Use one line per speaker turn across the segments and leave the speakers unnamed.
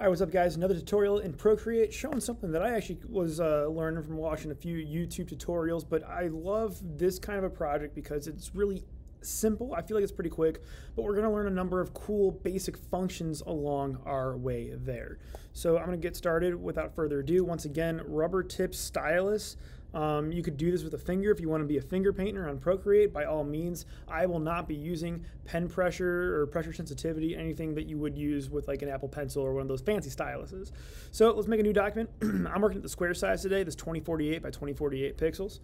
Alright, what's up guys? Another tutorial in Procreate showing something that I actually was uh, learning from watching a few YouTube tutorials, but I love this kind of a project because it's really simple. I feel like it's pretty quick, but we're going to learn a number of cool basic functions along our way there. So I'm going to get started without further ado. Once again, rubber tip stylus. Um, you could do this with a finger if you want to be a finger painter on Procreate. By all means, I will not be using pen pressure or pressure sensitivity, anything that you would use with like an Apple Pencil or one of those fancy styluses. So let's make a new document. I'm working at the square size today, this 2048 by 2048 pixels.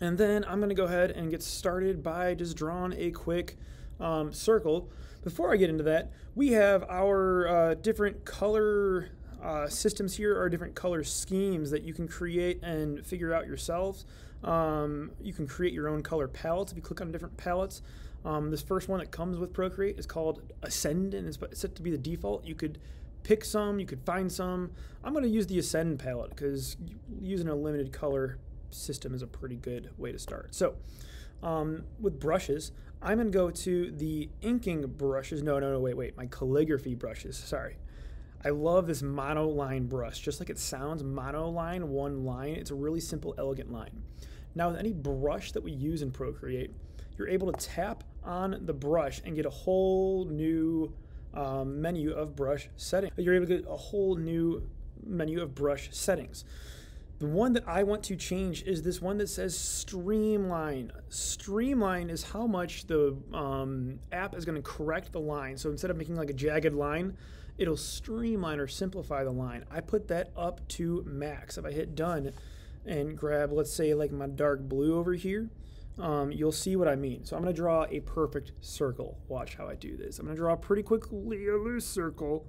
And then I'm going to go ahead and get started by just drawing a quick um, circle. Before I get into that, we have our uh, different color uh, systems here are different color schemes that you can create and figure out yourselves. Um, you can create your own color palettes if you click on different palettes. Um, this first one that comes with Procreate is called Ascend and it's set to be the default. You could pick some, you could find some. I'm going to use the Ascend palette because using a limited color system is a pretty good way to start. So um, with brushes, I'm going to go to the inking brushes. No, no, no, wait, wait. My calligraphy brushes. Sorry. I love this monoline brush, just like it sounds, monoline, one line. It's a really simple, elegant line. Now with any brush that we use in Procreate, you're able to tap on the brush and get a whole new um, menu of brush settings. You're able to get a whole new menu of brush settings. The one that I want to change is this one that says Streamline. Streamline is how much the um, app is going to correct the line. So instead of making like a jagged line, it'll streamline or simplify the line. I put that up to max. If I hit done and grab, let's say, like my dark blue over here, um, you'll see what I mean. So I'm going to draw a perfect circle. Watch how I do this. I'm to draw pretty quickly a loose circle,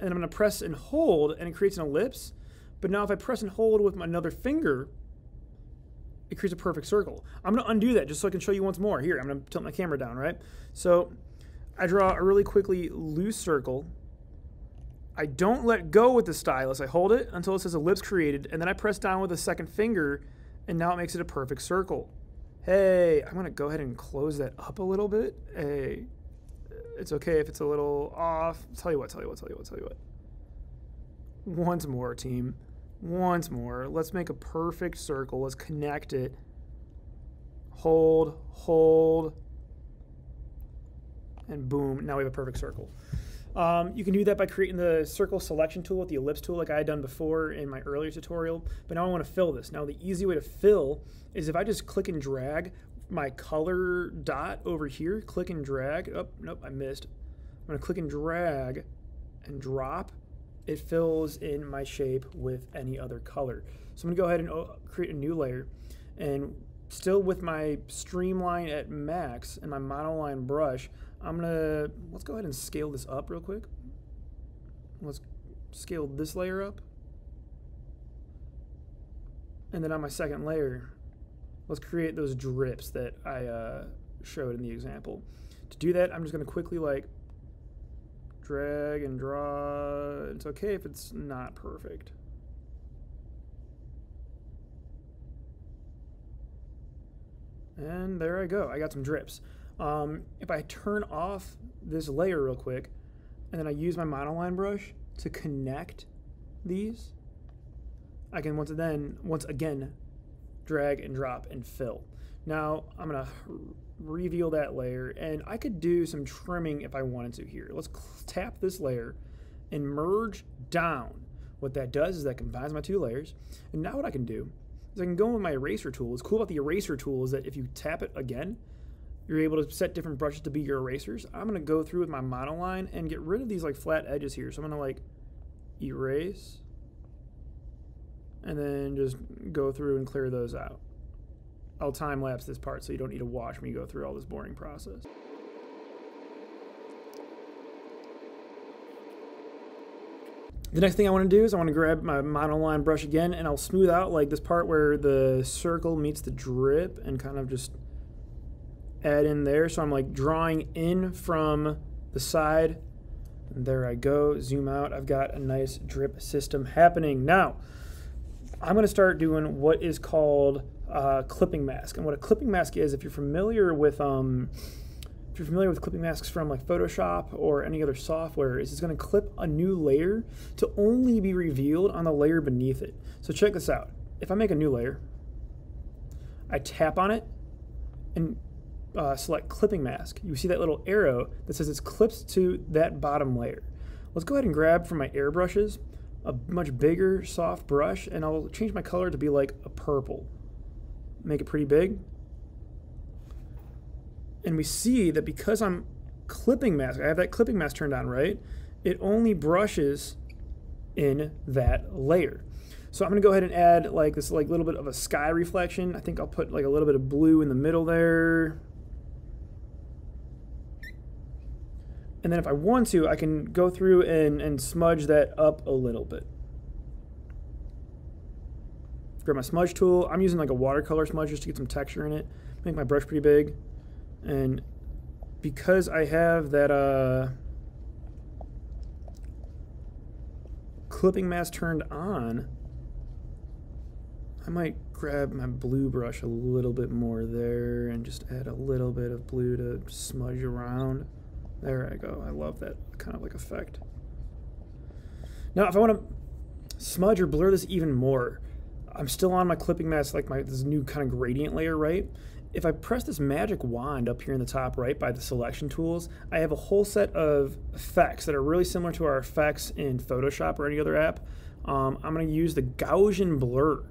and I'm to press and hold, and it creates an ellipse. But now if I press and hold with my another finger, it creates a perfect circle. I'm to undo that just so I can show you once more. Here, I'm to tilt my camera down, right? So I draw a really quickly loose circle, I don't let go with the stylus. I hold it until it says ellipse created, and then I press down with a second finger, and now it makes it a perfect circle. Hey, I'm gonna go ahead and close that up a little bit. Hey, it's okay if it's a little off. Tell you what, tell you what, tell you what, tell you what. Once more, team. Once more. Let's make a perfect circle. Let's connect it. Hold, hold, and boom. Now we have a perfect circle. Um, you can do that by creating the circle selection tool with the ellipse tool like I had done before in my earlier tutorial, but now I want to fill this. Now the easy way to fill is if I just click and drag my color dot over here, click and drag, oh, nope, I missed. I'm to click and drag and drop. It fills in my shape with any other color. So I'm to go ahead and oh, create a new layer and still with my streamline at max and my monoline brush, I'm gonna, let's go ahead and scale this up real quick. Let's scale this layer up. And then on my second layer, let's create those drips that I uh, showed in the example. To do that, I'm just gonna quickly like drag and draw. It's okay if it's not perfect. And there I go, I got some drips. Um, if I turn off this layer real quick, and then I use my monoline brush to connect these, I can once then once again drag and drop and fill. Now I'm gonna reveal that layer, and I could do some trimming if I wanted to here. Let's tap this layer and merge down. What that does is that combines my two layers, and now what I can do is I can go with my eraser tool. What's cool about the eraser tool is that if you tap it again, you're able to set different brushes to be your erasers. I'm gonna go through with my monoline and get rid of these like flat edges here. So I'm gonna like erase and then just go through and clear those out. I'll time lapse this part so you don't need to watch me go through all this boring process. The next thing I want to do is I want to grab my monoline brush again and I'll smooth out like this part where the circle meets the drip and kind of just add in there. So I'm like drawing in from the side. And there I go, zoom out. I've got a nice drip system happening. Now, I'm gonna start doing what is called a clipping mask. And what a clipping mask is, if you're familiar with um, you're familiar with clipping masks from like Photoshop or any other software, is it's going to clip a new layer to only be revealed on the layer beneath it. So check this out. If I make a new layer, I tap on it and uh, select clipping mask. You see that little arrow that says it's clipped to that bottom layer. Let's go ahead and grab from my airbrushes a much bigger soft brush and I'll change my color to be like a purple. Make it pretty big. And we see that because I'm clipping mask, I have that clipping mask turned on, right? It only brushes in that layer. So I'm gonna go ahead and add like this like little bit of a sky reflection. I think I'll put like a little bit of blue in the middle there. And then if I want to, I can go through and, and smudge that up a little bit. Grab my smudge tool. I'm using like a watercolor smudge just to get some texture in it. Make my brush pretty big. And because I have that uh, clipping mask turned on, I might grab my blue brush a little bit more there and just add a little bit of blue to smudge around. There I go. I love that kind of like effect. Now, if I want to smudge or blur this even more, I'm still on my clipping mask, like my this new kind of gradient layer, right? If I press this magic wand up here in the top right by the selection tools, I have a whole set of effects that are really similar to our effects in Photoshop or any other app. Um, I'm going to use the Gaussian blur.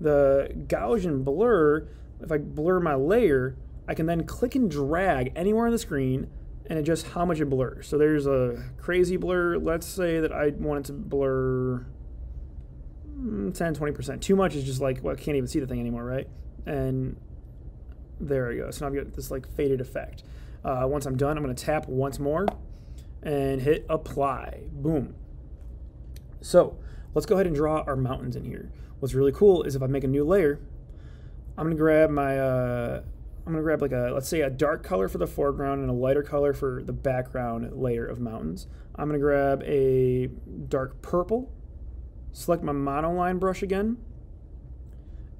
The Gaussian blur, if I blur my layer, I can then click and drag anywhere on the screen and adjust how much it blurs. So there's a crazy blur. Let's say that I wanted to blur mm, 10, 20%. Too much is just like, well, I can't even see the thing anymore, right? And there we go. So now I've got this like faded effect. Uh, once I'm done, I'm going to tap once more and hit apply. Boom. So let's go ahead and draw our mountains in here. What's really cool is if I make a new layer, I'm going to grab my uh, I'm gonna grab like a, let's say a dark color for the foreground and a lighter color for the background layer of mountains. I'm gonna grab a dark purple, select my monoline brush again,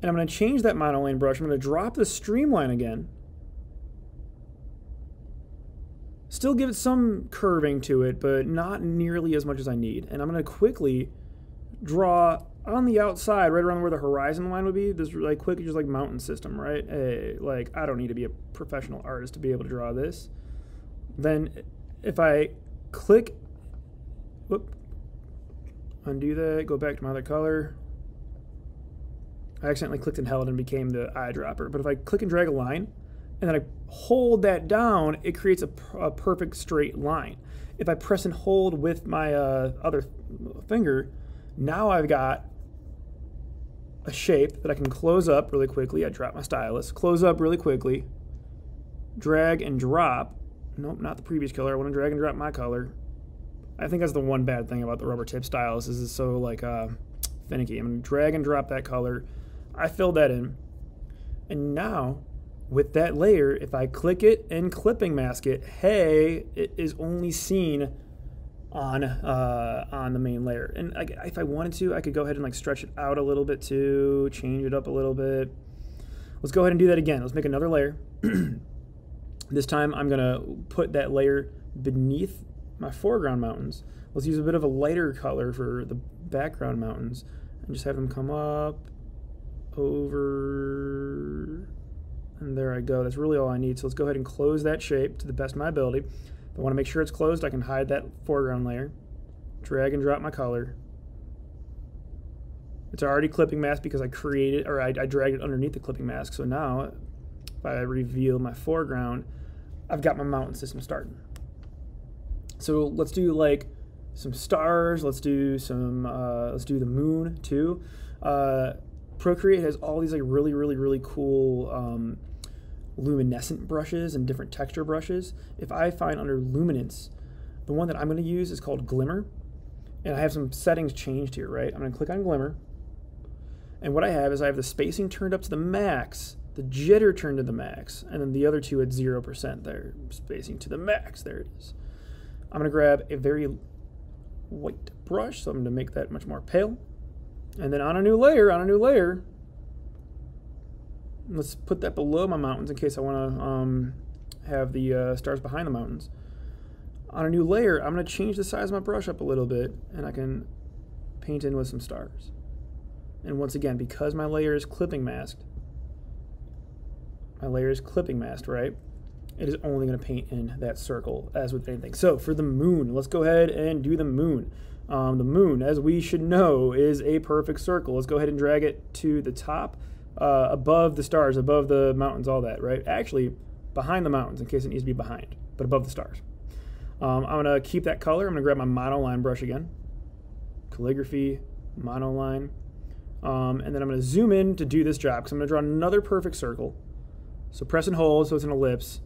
and I'm gonna change that monoline brush. I'm gonna drop the streamline again, still give it some curving to it, but not nearly as much as I need. And I'm gonna quickly draw on the outside, right around where the horizon line would be, this like quick, just like mountain system, right? Hey, like I don't need to be a professional artist to be able to draw this. Then if I click, whoop, undo that, go back to my other color. I accidentally clicked and held and became the eyedropper. But if I click and drag a line, and then I hold that down, it creates a, a perfect straight line. If I press and hold with my uh, other finger, now I've got a shape that I can close up really quickly. I drop my stylus, close up really quickly, drag and drop. Nope, not the previous color. I want to drag and drop my color. I think that's the one bad thing about the rubber tip stylus is it's so like uh, finicky. I'm going to drag and drop that color. I filled that in. And now with that layer, if I click it and clipping mask it, hey, it is only seen on uh, on the main layer. And I, if I wanted to, I could go ahead and like stretch it out a little bit too, change it up a little bit. Let's go ahead and do that again. Let's make another layer. this time I'm gonna put that layer beneath my foreground mountains. Let's use a bit of a lighter color for the background mountains and just have them come up over and there I go. That's really all I need. So let's go ahead and close that shape to the best of my ability. I want to make sure it's closed, I can hide that foreground layer, drag and drop my color. It's already clipping mask because I created, or I, I dragged it underneath the clipping mask. So now, if I reveal my foreground, I've got my mountain system starting. So let's do like some stars. Let's do some. Uh, let's do the moon too. Uh, Procreate has all these like really, really, really cool um, luminescent brushes and different texture brushes. If I find under luminance, the one that I'm going to use is called Glimmer. And I have some settings changed here, right? I'm going to click on Glimmer. And what I have is I have the spacing turned up to the max, the jitter turned to the max, and then the other two at 0% there, spacing to the max. There it is. I'm going to grab a very white brush, so I'm going to make that much more pale. And then on a new layer, on a new layer, let's put that below my mountains in case I want to um, have the uh, stars behind the mountains. On a new layer, I'm going to change the size of my brush up a little bit, and I can paint in with some stars. And once again, because my layer is clipping masked, my layer is clipping masked, right? It is only going to paint in that circle, as with anything. So for the moon, let's go ahead and do the moon. Um, the moon, as we should know, is a perfect circle. Let's go ahead and drag it to the top, uh, above the stars, above the mountains, all that, right? Actually, behind the mountains, in case it needs to be behind, but above the stars. Um, I'm going to keep that color. I'm going to grab my monoline brush again. Calligraphy, monoline. Um, and then I'm going to zoom in to do this job because I'm going to draw another perfect circle. So press and hold so it's an ellipse,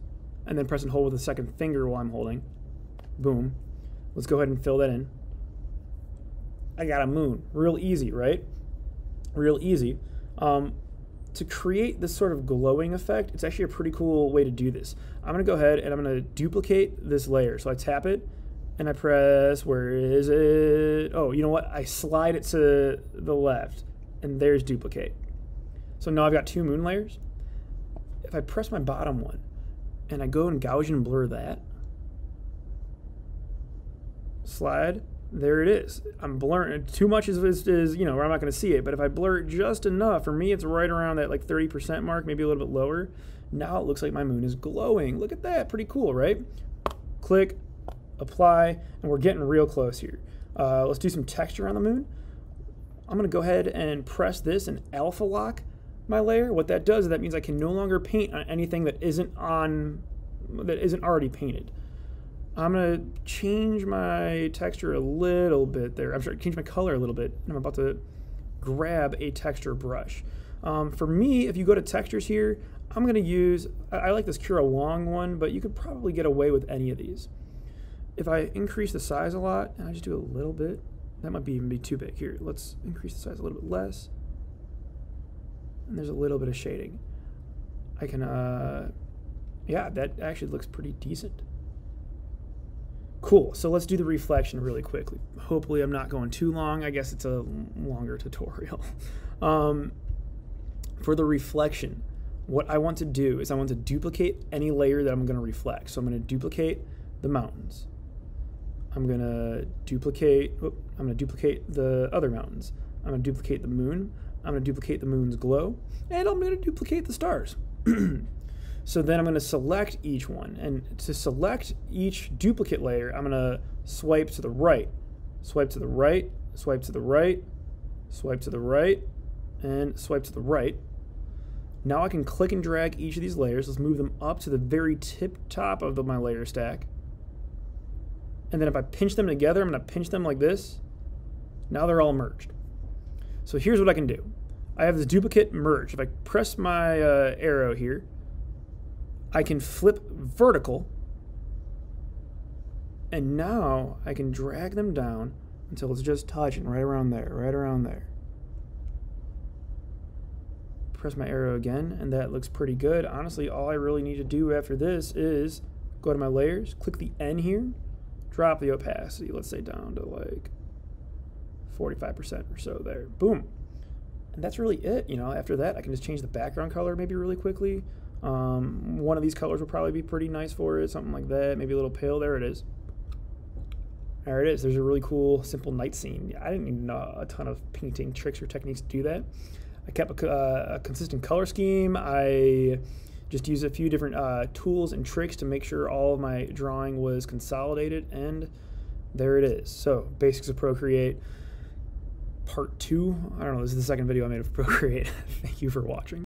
and then press and hold with the second finger while I'm holding. Boom. Let's go ahead and fill that in. I got a moon. Real easy, right? Real easy. Um, to create this sort of glowing effect, it's actually a pretty cool way to do this. I'm going to go ahead and I'm going to duplicate this layer. So I tap it and I press, where is it? Oh, you know what? I slide it to the left and there's duplicate. So now I've got two moon layers. If I press my bottom one and I go and Gaussian blur that, slide, there it is. I'm blurring too much is, is, is you know I'm not going to see it. But if I blur it just enough, for me it's right around that like 30% mark, maybe a little bit lower. Now it looks like my moon is glowing. Look at that, pretty cool, right? Click, apply, and we're getting real close here. Uh, let's do some texture on the moon. I'm going to go ahead and press this and alpha lock my layer. What that does is that means I can no longer paint on anything that isn't on that isn't already painted. I'm gonna change my texture a little bit there. I'm sorry, change my color a little bit. I'm about to grab a texture brush. Um, for me, if you go to textures here, I'm gonna use, I, I like this Kurrajong one, but you could probably get away with any of these. If I increase the size a lot, and I just do a little bit, that might be even be too big. Here, let's increase the size a little bit less. And there's a little bit of shading. I can, uh, yeah, that actually looks pretty decent. Cool, so let's do the reflection really quickly. Hopefully I'm not going too long. I guess it's a longer tutorial. um, for the reflection, what I want to do is I want to duplicate any layer that I'm going to reflect. So I'm going to duplicate the mountains. I'm going to duplicate, I'm going to duplicate the other mountains. I'm going to duplicate the moon. I'm going to duplicate the moon's glow. And I'm going to duplicate the stars. So then I'm going to select each one. And to select each duplicate layer, I'm going to swipe to the right, swipe to the right, swipe to the right, swipe to the right, and swipe to the right. Now I can click and drag each of these layers. Let's move them up to the very tip top of the, my layer stack. And then if I pinch them together, I'm going to pinch them like this. Now they're all merged. So here's what I can do. I have this duplicate merge. If I press my uh, arrow here, I can flip vertical and now I can drag them down until it's just touching right around there, right around there. Press my arrow again and that looks pretty good. Honestly, all I really need to do after this is go to my layers, click the N here, drop the opacity, let's say down to like 45% or so there. Boom. And that's really it. You know, after that, I can just change the background color maybe really quickly. Um, one of these colors will probably be pretty nice for it, something like that. Maybe a little pale. There it is. There it is. There's a really cool, simple night scene. I didn't know a ton of painting tricks or techniques to do that. I kept a, uh, a consistent color scheme. I just used a few different uh, tools and tricks to make sure all of my drawing was consolidated, and there it is. So, basics of Procreate, part two. I don't know. This is the second video I made of Procreate. Thank you for watching.